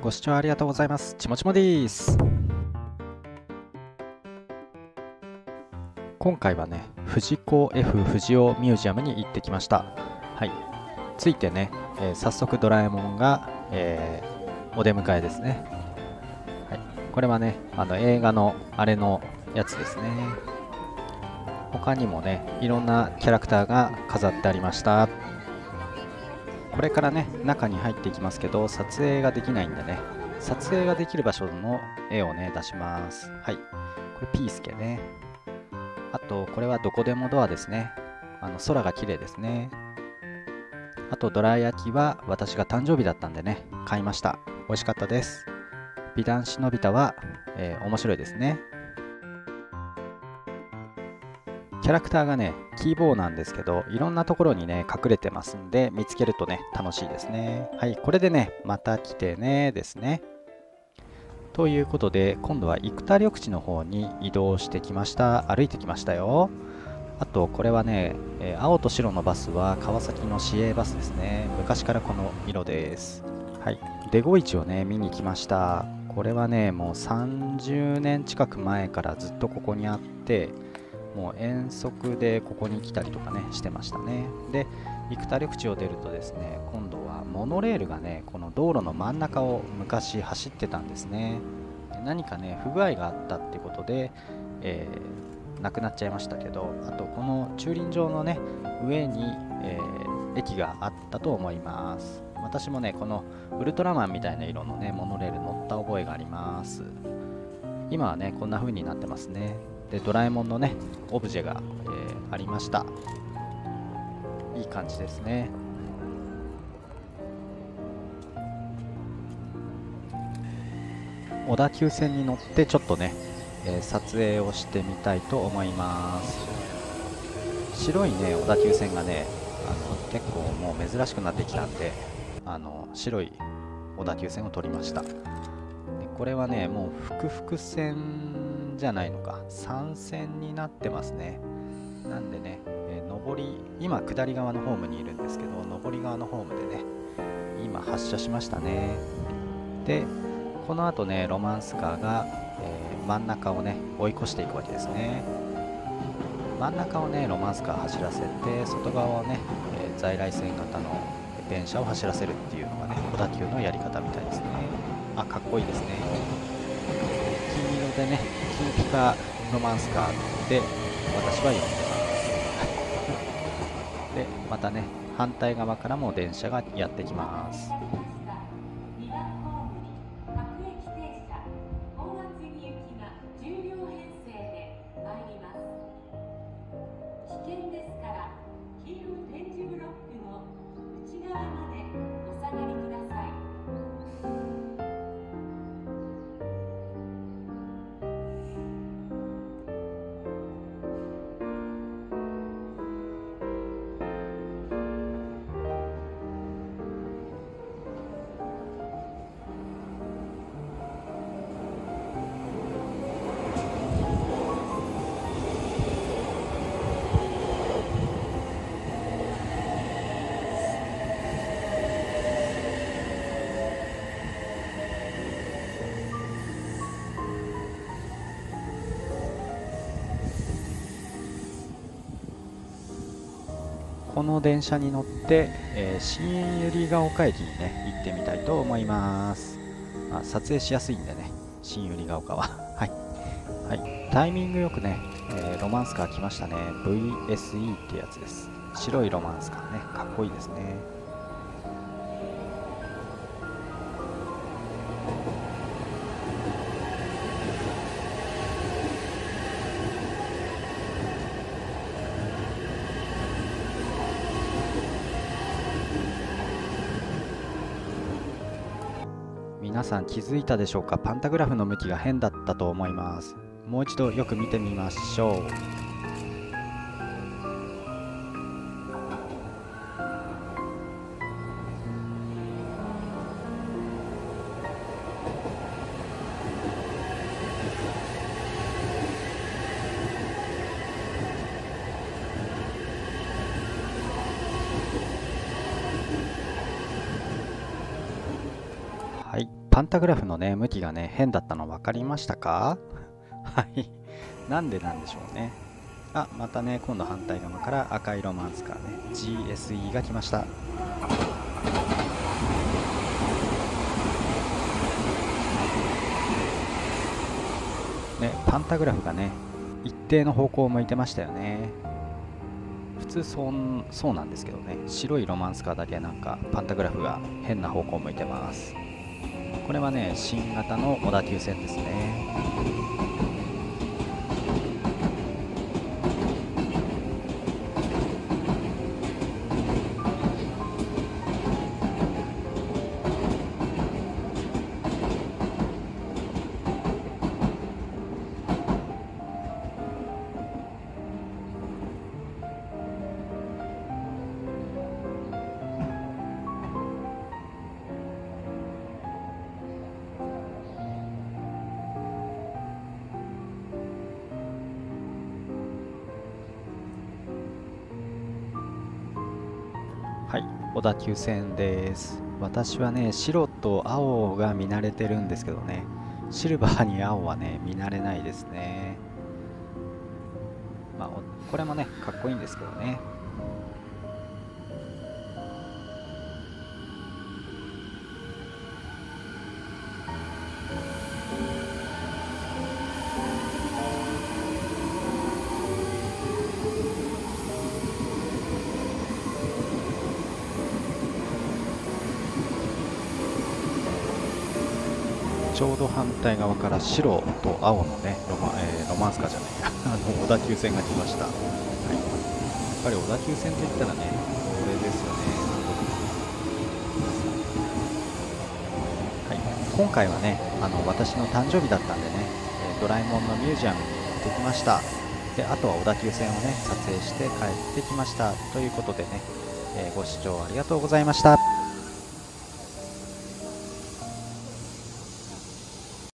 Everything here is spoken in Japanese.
ご視聴ありがとうございます。ちもちもです。今回はね、藤子 F 不二雄ミュージアムに行ってきました。はい。ついてね、えー、早速ドラえもんが、えー、お出迎えですね。はい。これはね、あの映画のあれのやつですね。他にもね、いろんなキャラクターが飾ってありました。これからね中に入っていきますけど撮影ができないんでね撮影ができる場所の絵をね出します。はい。これピースケね。あとこれはどこでもドアですね。あの空が綺麗ですね。あとどら焼きは私が誕生日だったんでね買いました。美味しかったです。美男子のび太は、えー、面白いですね。キャラクターがね、キーボーなんですけど、いろんなところにね、隠れてますんで、見つけるとね、楽しいですね。はい、これでね、また来てね、ですね。ということで、今度は生田緑地の方に移動してきました。歩いてきましたよ。あと、これはね、え青と白のバスは川崎の市営バスですね。昔からこの色です。はい、デゴイチをね、見に来ました。これはね、もう30年近く前からずっとここにあって、もう遠足でここに来たりとかねしてましたね。で生田緑地を出るとですね今度はモノレールがねこの道路の真ん中を昔走ってたんですね。で何かね不具合があったってことで、えー、なくなっちゃいましたけどあとこの駐輪場のね上に、えー、駅があったと思います。私もねこのウルトラマンみたいな色のねモノレール乗った覚えがあります。今はねこんな風になってますね。でドラえもんのねオブジェが、えー、ありました。いい感じですね。小田急線に乗ってちょっとね、えー、撮影をしてみたいと思います。白いね小田急線がねあの結構もう珍しくなってきたんであの白い小田急線を撮りました。これはねもう複々線じゃないのか。3線になってますね。なんでね、えー、上り今下り側のホームにいるんですけど上り側のホームでね今発車しましたね。でこの後ねロマンスカーが、えー、真ん中をね追い越していくわけですね。真ん中をねロマンスカー走らせて外側をね、えー、在来線型の電車を走らせるっていうのがね小田急のやり方みたいですねあかっこいいですね。金色でね金ピカロマンスカーで私は呼んでます。でまたね反対側からも電車がやってきます。危険ですから黄色の点字ブロックの内側にこの電車に乗って、えー、新百合ヶ丘駅にね行ってみたいと思います、まあ、撮影しやすいんでね新百合ヶ丘は。はい、はい、タイミングよくね、えー、ロマンスカー来ましたね。VSE ってやつです。白いロマンスカーね。かっこいいですね。皆さん気づいたでしょうか？パンタグラフの向きが変だったと思います。もう一度よく見てみましょう。パンタグラフのね向きがね変だったの分かりましたか？はい。なんでなんでしょうね。あまたね今度反対側から赤いロマンスカーね。GSE が来ました。ねパンタグラフがね一定の方向を向いてましたよね。普通そうそうなんですけどね。白いロマンスカーだけなんかパンタグラフが変な方向を向いてます。これはね新型の小田急線ですね。はい。小田急線です。私はね白と青が見慣れてるんですけどね。シルバーに青はね見慣れないですね。まあこれもねかっこいいんですけどね。ちょうど反対側から白と青のねロマ,、えー、ロマンスカーじゃないや。あの小田急線が来ました、はい、やっぱり小田急線といったらねこれですよね、はい、今回はねあの私の誕生日だったんでねドラえもんのミュージアムに行ってきました。であとは小田急線をね撮影して帰ってきました。ということでね、えー、ご視聴ありがとうございました。